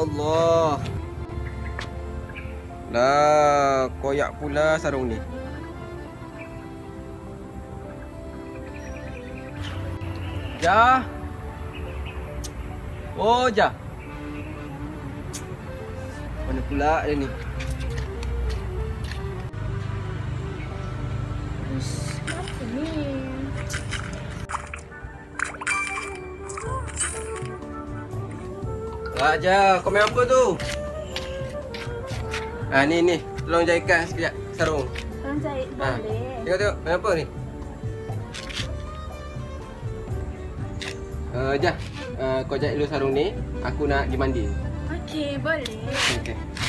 Allah. Dah koyak pula sarung ni. Ja. Oh, ja. Mana pula dia ni? Apa ni? Ah, kau main apa tu? Ah, ni ni. Tolong jahitkan sekejap sarung. Orang jahit Ah. boleh. Tengok tengok, main apa ni? Uh, ja, uh, kau jahit dulu sarung ni. Aku nak pergi mandi. Okey, boleh. Okey. Okay.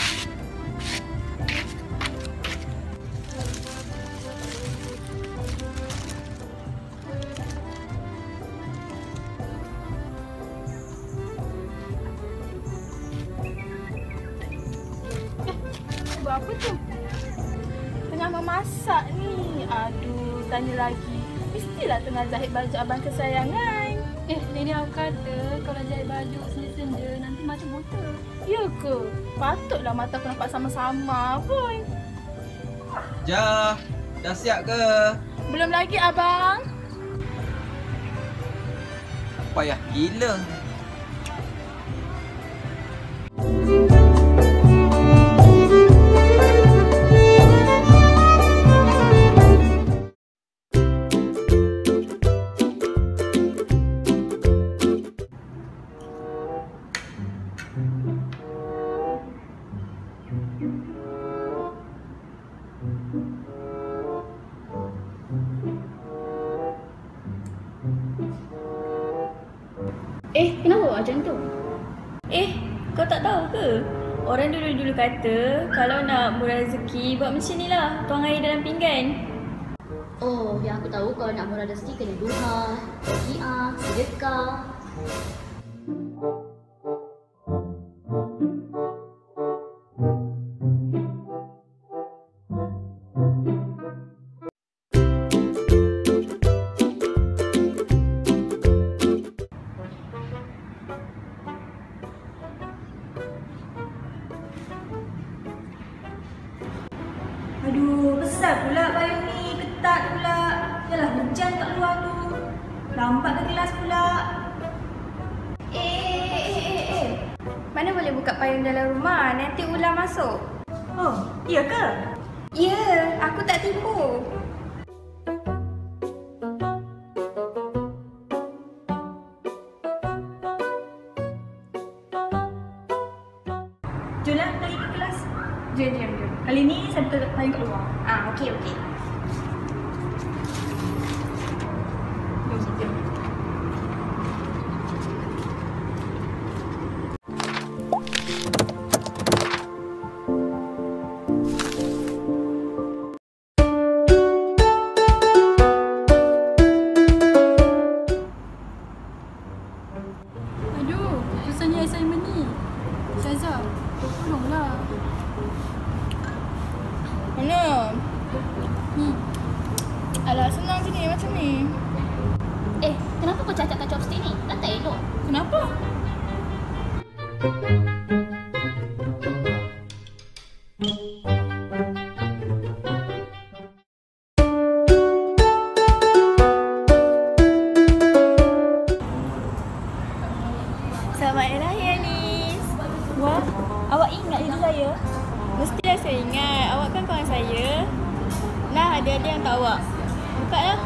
Buat apa tu? Tengah memasak ni. Aduh, tanya lagi. Mestilah tengah jahit baju abang kesayangan. Eh, nenek aku kata kalau jahit baju senja-senja nanti macam buta. Ya ke? Patutlah mata aku nampak sama-sama pun. Ja, dah siap ke? Belum lagi abang. Payah gila. Eh, kenapa macam tu? Eh, kau tak tahu ke? Orang dulu-dulu kata kalau nak murah rezeki buat macam ni lah, tuang air dalam pinggan. Oh, yang aku tahu kalau nak murah rezeki kena duha, kiah, sedekah. Aduh, besar pula payung ni. Ketat pula. Yalah, hujan kat luar tu. Lambat ke kelas pula. Eh, eh, eh, eh, eh. Mana boleh buka payung dalam rumah? Nanti ular masuk. Oh, iya ke? Ya, aku tak tipu. Ke kelas. Jom, jom, jom. Kali ni saya buka payung kat luar. Ah, okey, okey. Selamat Hari Raya, Anis. Wah, awak ingat itu saya? Mestilah saya ingat. Awak kan kawan saya. Nah, ada-ada yang tahu awak. Buka lah.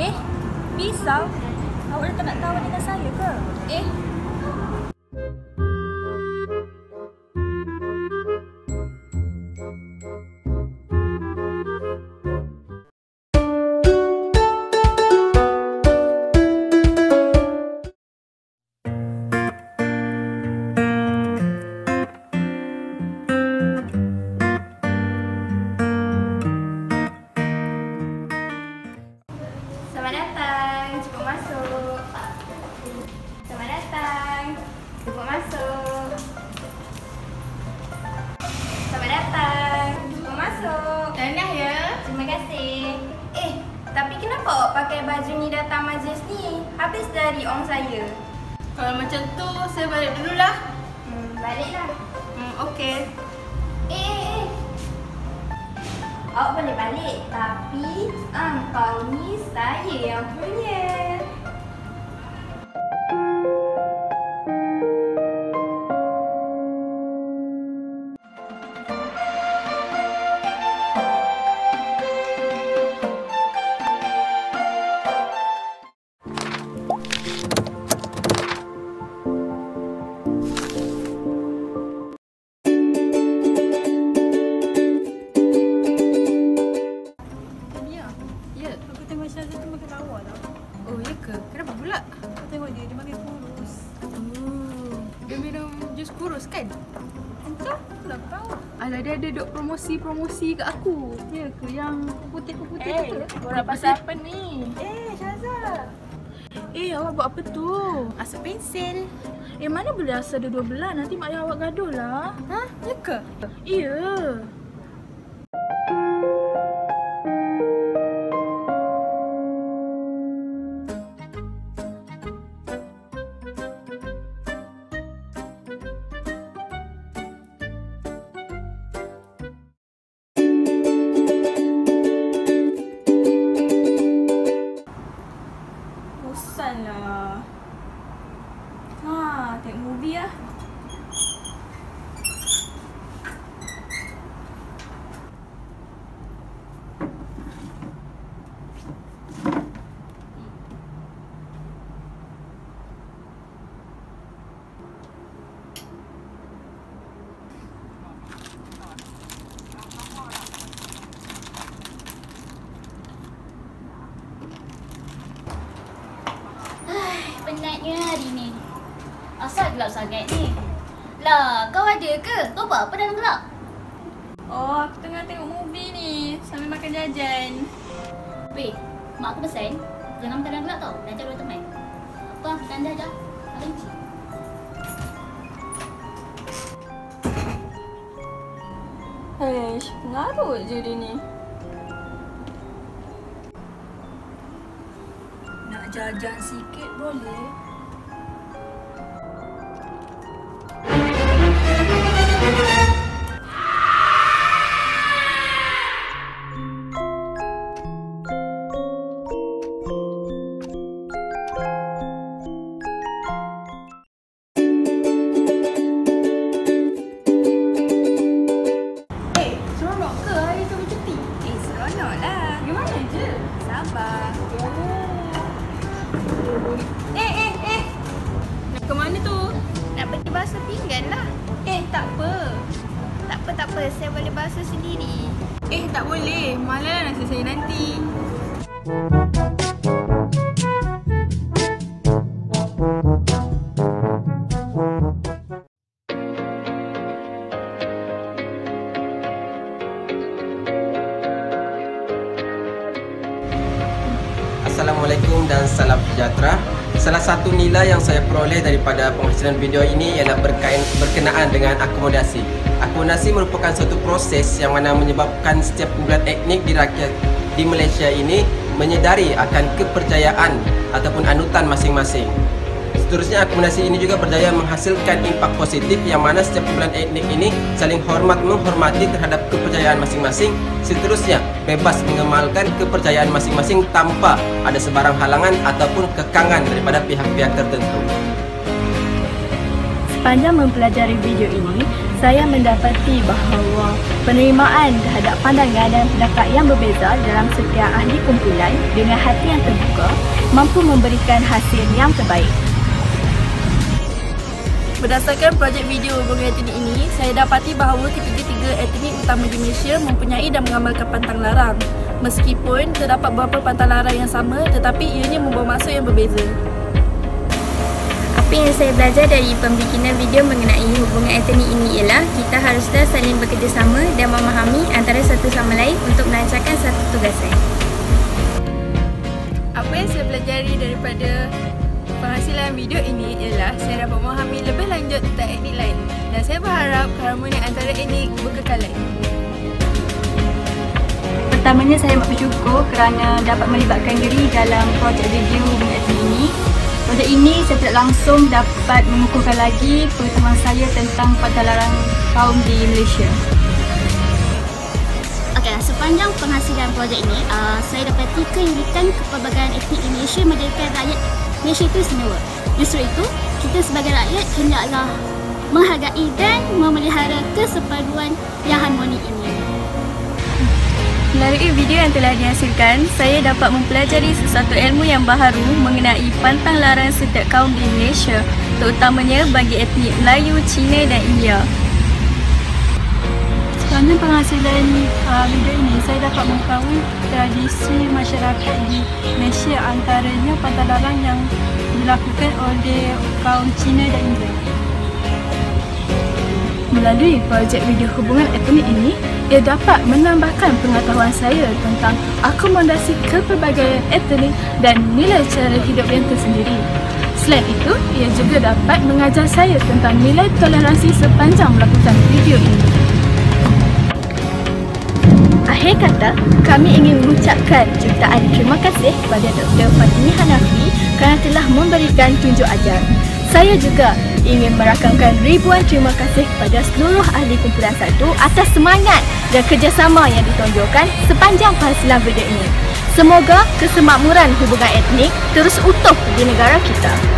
Eh, pisau? Awak tak nak kawan dengan saya ke? Eh, kenapa awak pakai baju ni datang majlis ni? Habis dari ong saya. Kalau macam tu, saya balik dululah. Hmm, baliklah. Hmm, okey. Eh, eh, eh. Awak boleh balik tapi angpau ni saya yang punya. Kurus kan? Entah, tak tahu. Alah, dia ada duk promosi-promosi kat aku. Ya ke yang putih-putih Eh, tu? korang pasal apa ni? Eh, Syazah. Eh, awak buat apa tu? Asap pensel. Eh, mana boleh asal dua-dua belah? Nanti mak ayah awak gaduh lah. Ha? Ya ke? Iya. Bosan Penatnya hari ni. Asal gelap sangat ni? Lah, kau ada ke? Kau buat apa dalam gelap? Oh, aku tengah tengok movie ni sambil makan jajan. Weh, mak aku pesan Jangan makan dalam gelap tau Nanti ada teman Apa? Tanda dah Tak benci Hei, pengarut je dia ni. Nak jajan sikit boleh? Apa. Saya boleh basuh sendiri. Eh, tak boleh. Malah lah nasi saya nanti. Assalamualaikum dan salam sejahtera. Salah satu nilai yang saya peroleh daripada penghasilan video ini ialah berkain berkenaan dengan akomodasi. Akomodasi merupakan suatu proses yang mana menyebabkan setiap kumpulan etnik di rakyat di Malaysia ini menyedari akan kepercayaan ataupun anutan masing-masing. Seterusnya akomodasi ini juga berjaya menghasilkan impak positif yang mana setiap kumpulan etnik ini saling hormat menghormati terhadap kepercayaan masing-masing. Seterusnya bebas mengemalkan kepercayaan masing-masing tanpa ada sebarang halangan ataupun kekangan daripada pihak-pihak tertentu. Sepanjang mempelajari video ini, saya mendapati bahawa penerimaan terhadap pandangan dan pendapat yang berbeza dalam setiap ahli kumpulan dengan hati yang terbuka mampu memberikan hasil yang terbaik. Berdasarkan projek video hubungan etnik ini, saya dapati bahawa ketiga-tiga etnik utama di Malaysia mempunyai dan mengamalkan pantang larang. Meskipun terdapat beberapa pantang larang yang sama tetapi ianya membawa maksud yang berbeza. Apa yang saya belajar dari pembikinan video mengenai hubungan etnik ini ialah kita haruslah saling bekerjasama dan memahami antara satu sama lain untuk melancarkan satu tugasan. Apa yang saya pelajari daripada penghasilan video ini ialah saya dapat memahami lebih lanjut tentang etnik lain dan saya berharap keharmonian antara etnik berkekalan. Pertamanya saya amat bersyukur kerana dapat melibatkan diri dalam projek video Minat ini Pada ini saya tidak langsung dapat mengukuhkan lagi pengetahuan saya tentang pantalaran kaum di Malaysia. Okey, sepanjang penghasilan projek ini, uh, saya dapati keiritan kepelbagaian etnik di Malaysia menjadikan rakyat Malaysia itu istimewa. Justru itu, kita sebagai rakyat hendaklah menghargai dan memelihara kesepaduan yang harmoni ini. Melalui video yang telah dihasilkan, saya dapat mempelajari sesuatu ilmu yang baharu mengenai pantang larang setiap kaum di Malaysia, terutamanya bagi etnik Melayu, Cina dan India. Sepanjang penghasilan uh, video ini, saya dapat mengetahui tradisi masyarakat di Malaysia antaranya pantang larang yang dilakukan oleh kaum Cina dan India. Melalui projek video hubungan etnik ini, ia dapat menambahkan pengetahuan saya tentang akomodasi kepelbagaian etnik dan nilai cara hidup yang tersendiri. Selain itu, ia juga dapat mengajar saya tentang nilai toleransi sepanjang melakukan video ini. Akhir kata, kami ingin mengucapkan jutaan terima kasih kepada Dr. Fatimi Hanafi kerana telah memberikan tunjuk ajar. Saya juga ingin merakamkan ribuan terima kasih kepada seluruh ahli kumpulan satu atas semangat dan kerjasama yang ditonjolkan sepanjang penghasilan video ini. Semoga kesemakmuran hubungan etnik terus utuh di negara kita.